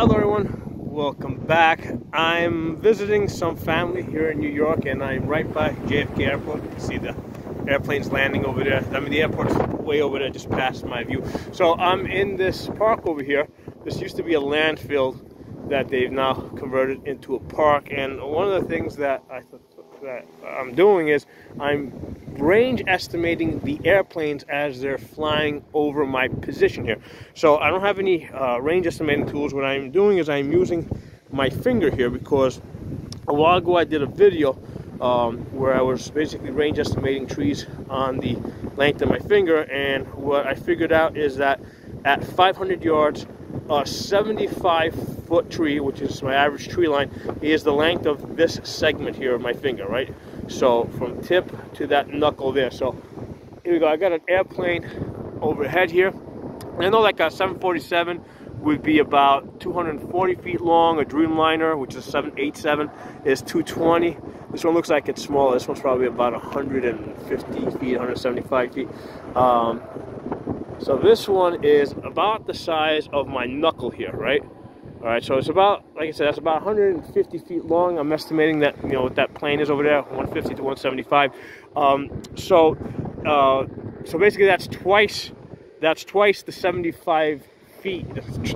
Hello everyone, welcome back. I'm visiting some family here in New York and I'm right by JFK Airport. You can see the airplanes landing over there. I mean the airport's way over there, just past my view. So I'm in this park over here. This used to be a landfill that they've now converted into a park and one of the things that I that I'm doing is I'm range estimating the airplanes as they're flying over my position here. So I don't have any uh, range estimating tools. What I'm doing is I'm using my finger here because a while ago I did a video um, where I was basically range estimating trees on the length of my finger and what I figured out is that at 500 yards a 75 foot tree which is my average tree line is the length of this segment here of my finger right so from tip to that knuckle there. So here we go. I got an airplane overhead here. I know like a 747 would be about 240 feet long. A Dreamliner which is 787 is 220 this one looks like it's smaller. This one's probably about 150 feet 175 feet. Um, so this one is about the size of my knuckle here, right? All right, so it's about, like I said, that's about 150 feet long. I'm estimating that, you know, what that plane is over there, 150 to 175. Um, so, uh, so basically that's twice, that's twice the 75 feet,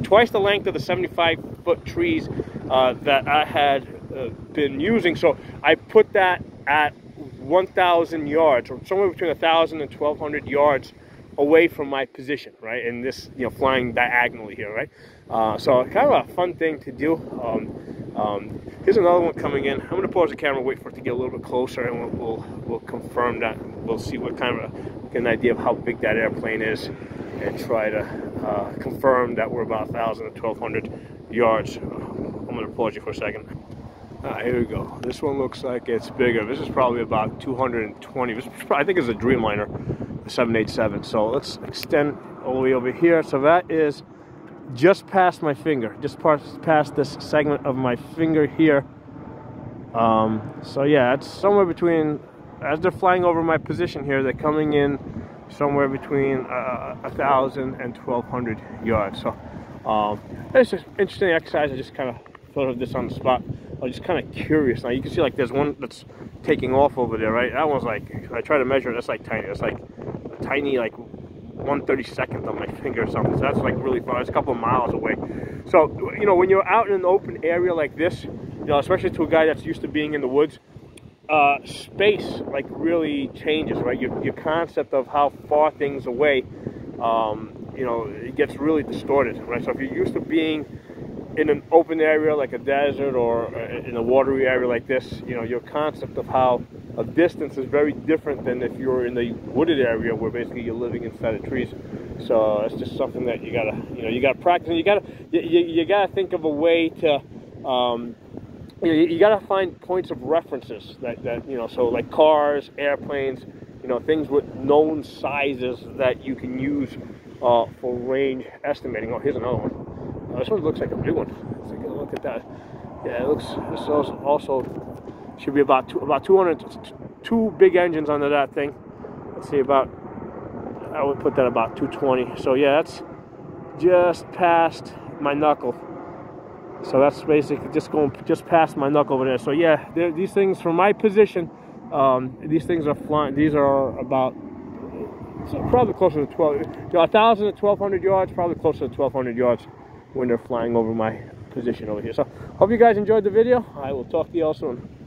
twice the length of the 75 foot trees uh, that I had uh, been using. So I put that at 1,000 yards, or somewhere between 1,000 and 1,200 yards away from my position, right? And this, you know, flying diagonally here, right? Uh, so kind of a fun thing to do. Um, um, here's another one coming in. I'm going to pause the camera, wait for it to get a little bit closer, and we'll, we'll, we'll confirm that. We'll see what kind of a, get an idea of how big that airplane is and try to uh, confirm that we're about 1,000 to 1,200 yards. I'm going to pause you for a second. Here we go. This one looks like it's bigger. This is probably about 220. This probably, I think it's a Dreamliner. 787. So let's extend all the way over here. So that is just past my finger, just past this segment of my finger here. Um, so yeah, it's somewhere between, as they're flying over my position here, they're coming in somewhere between uh, a thousand and twelve hundred yards. So um, it's just interesting exercise. I just kind of thought of this on the spot. I was just kind of curious. Now you can see like there's one that's taking off over there, right? That one's like, I try to measure it, that's like tiny. It's like a tiny, like 132nd on my finger or something. So that's like really far. It's a couple of miles away. So, you know, when you're out in an open area like this, you know, especially to a guy that's used to being in the woods, uh, space like really changes, right? Your, your concept of how far things away, um, you know, it gets really distorted, right? So if you're used to being in an open area like a desert or uh, in a watery area like this, you know, your concept of how a distance is very different than if you're in the wooded area where basically you're living inside of trees. So it's just something that you gotta, you know, you gotta practice. And you gotta, you, you gotta think of a way to, um, you, you gotta find points of references that, that, you know, so like cars, airplanes, you know, things with known sizes that you can use uh, for range estimating. Oh, here's another one. Oh, this one looks like a big one. Let's take a look at that. Yeah, it looks. This is also should be about two, about 200, two big engines under that thing. Let's see about. I would put that about 220. So yeah, that's just past my knuckle. So that's basically just going just past my knuckle over there. So yeah, these things from my position, um, these things are flying. These are about so probably closer to 12, you know, 1,000 to 1,200 yards, probably closer to 1,200 yards when they're flying over my position over here. So hope you guys enjoyed the video. I will talk to you all soon.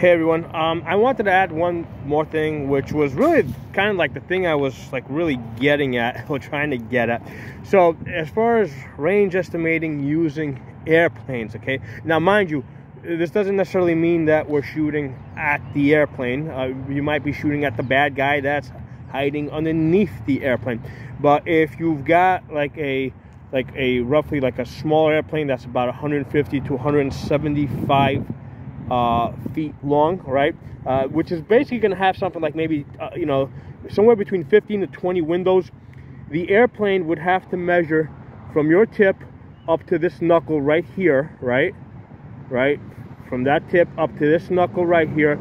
Hey everyone, um, I wanted to add one more thing, which was really kind of like the thing I was like really getting at or trying to get at. So as far as range estimating using airplanes, okay? Now mind you, this doesn't necessarily mean that we're shooting at the airplane. Uh, you might be shooting at the bad guy that's hiding underneath the airplane. But if you've got like a like a roughly like a small airplane that's about 150 to 175 uh, feet long, right? Uh, which is basically going to have something like maybe uh, you know somewhere between 15 to 20 windows. The airplane would have to measure from your tip up to this knuckle right here, right? Right? From that tip up to this knuckle right here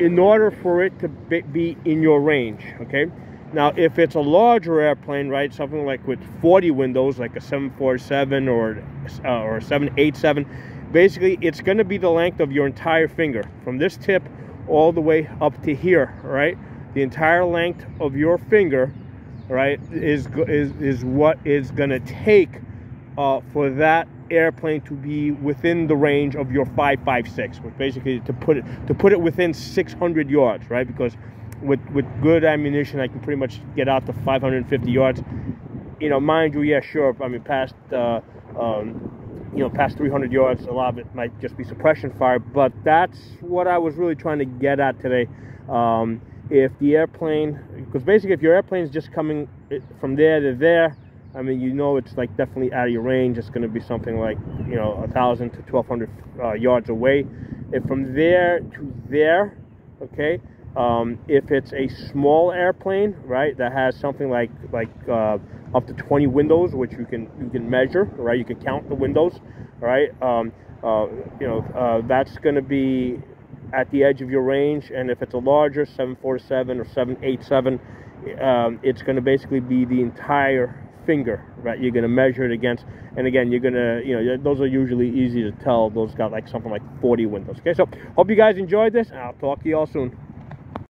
in order for it to be in your range, okay? Now, if it's a larger airplane, right, something like with 40 windows, like a 747 or uh, or 787, basically it's going to be the length of your entire finger from this tip all the way up to here, right? The entire length of your finger, right, is is is what is going to take uh, for that airplane to be within the range of your 556, which basically to put it to put it within 600 yards, right? Because with with good ammunition, I can pretty much get out to 550 yards. You know, mind you, yeah, sure. I mean, past uh, um, you know, past 300 yards, a lot of it might just be suppression fire. But that's what I was really trying to get at today. Um, if the airplane, because basically, if your airplane is just coming eh, from there to there, I mean, you know, it's like definitely out of your range. It's going to be something like you know, a thousand to 1,200 uh, yards away. If from there to there, okay, um, if it's a small airplane, right, that has something like like uh, up to 20 windows, which you can you can measure, right? You can count the windows, right? Um, uh, you know, uh, that's going to be at the edge of your range. And if it's a larger 747 or 787, um, it's going to basically be the entire finger, right? You're going to measure it against, and again, you're going to, you know, those are usually easy to tell. Those got like something like 40 windows. Okay, so hope you guys enjoyed this. I'll talk to you all soon.